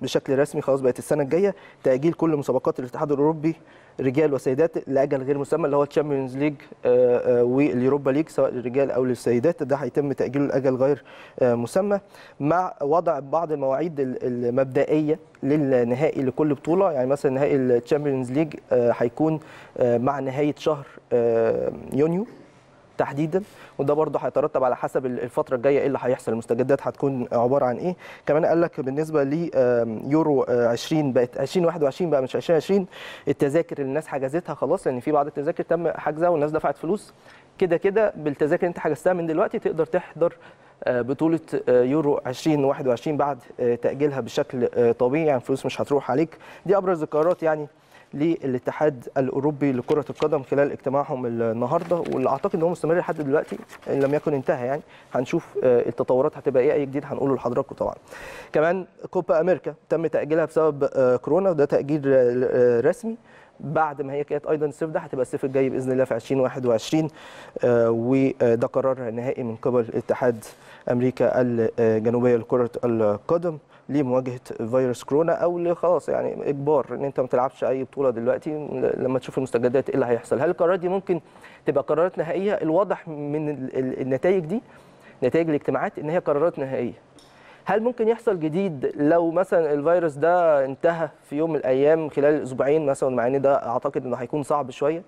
بشكل رسمي خلاص بقت السنة الجاية تأجيل كل مسابقات الاتحاد الأوروبي رجال وسيدات لأجل غير مسمى اللي هو ال Champions League وال Europa League سواء للرجال أو للسيدات. ده هيتم تأجيله لأجل غير آه، مسمى. مع وضع بعض المواعيد ال- المبدئية للنهائي لكل بطولة يعني مثلا نهائي ال Champions League آه، هيكون آه، مع نهاية شهر يونيو. تحديدا وده برضه هيترتب على حسب الفترة الجاية إيه اللي هيحصل المستجدات هتكون عبارة عن إيه. كمان قال لك بالنسبة ليورو 20 بقت 2021 بقى مش 2020 التذاكر اللي الناس حجزتها خلاص لأن في بعض التذاكر تم حجزها والناس دفعت فلوس. كده كده بالتذاكر أنت حجزتها من دلوقتي تقدر تحضر آه، بطولة آه، يورو 2021 بعد آه، تأجيلها بشكل آه، طبيعي يعني فلوس مش هتروح عليك. دي أبرز القرارات يعني. للاتحاد الأوروبي لكرة القدم خلال اجتماعهم النهارده واللي أعتقد إن هو مستمر لحد دلوقتي إن لم يكن انتهى يعني. هنشوف آه، التطورات هتبقى إيه أي جديد هنقوله لحضراتكم طبعا. كمان كوبا أمريكا تم تأجيلها بسبب آه، كورونا وده تأجيل آه، رسمي. بعد ما هي كانت أيضا الصيف ده هتبقى الصيف الجاي بإذن الله في 2021 آه، وده قرار نهائي من قبل اتحاد أمريكا الجنوبية لكرة القدم لمواجهة فيروس كورونا أو خلاص يعني إجبار إن أنت ما تلعبش أي بطولة دلوقتي لما تشوف المستجدات إيه اللي هيحصل. هل القرارات دي ممكن تبقى قرارات نهائية؟ الواضح من ال- ال- النتائج دي نتائج الاجتماعات إن هي قرارات نهائية. هل ممكن يحصل جديد لو مثلا الفيروس ده انتهى في يوم من الأيام خلال أسبوعين مثلا؟ مع إن ده أعتقد إنه هيكون صعب شوية.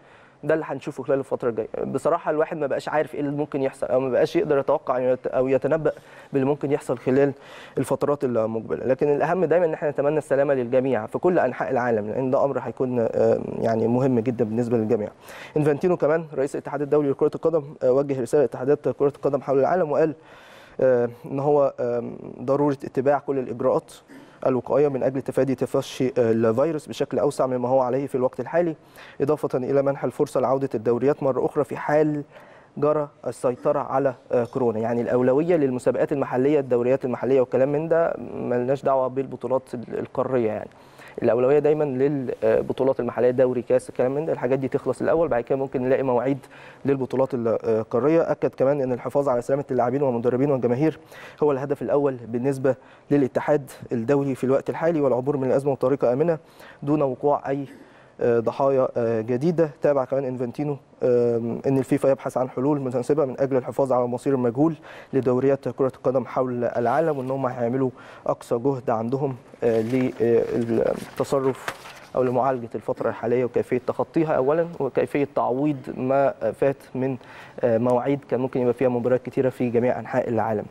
ده اللي هنشوفه خلال الفترة الجاية. بصراحة الواحد ما بقاش عارف إيه اللي ممكن يحصل أو ما بقاش يقدر يتوقع أو يتنبأ باللي ممكن يحصل خلال الفترات المقبلة. لكن الأهم دايما إن إحنا نتمنى السلامة للجميع في كل أنحاء العالم لأن ده أمر هيكون يعني مهم جدا بالنسبة للجميع. إنفانتينو كمان رئيس الاتحاد الدولي لكرة القدم آه، وجه رسالة اتحادات كرة القدم حول العالم وقال إن هو ضرورة اتباع كل الإجراءات الوقائية من أجل تفادي تفشي آه، الفيروس بشكل أوسع مما هو عليه في الوقت الحالي إضافة إلى منح الفرصة لعودة الدوريات مرة أخرى في حال جرى السيطرة على آه، كورونا. يعني الأولوية للمسابقات المحلية الدوريات المحلية والكلام من ده ملناش دعوة بالبطولات القارية يعني. الأولوية دايما للبطولات المحلية دوري كأس الكلام من ده. الحاجات دي تخلص الأول بعد كده ممكن نلاقي مواعيد للبطولات القارية. أكد كمان إن الحفاظ على سلامة اللاعبين والمدربين والجماهير هو الهدف الأول بالنسبة للاتحاد الدولي في الوقت الحالي والعبور من الأزمة بطريقه آمنة دون وقوع أي آه، ضحايا آه، جديدة. تابع كمان انفانتينو آم، إن الفيفا يبحث عن حلول متناسبة من أجل الحفاظ على المصير المجهول لدوريات كرة القدم حول العالم وإن هم هيعملوا أقصى جهد عندهم آه، للتصرف أو لمعالجة الفترة الحالية وكيفية تخطيها اولا وكيفية تعويض ما فات من آه، مواعيد كان ممكن يبقى فيها مباريات كتيرة في جميع أنحاء العالم.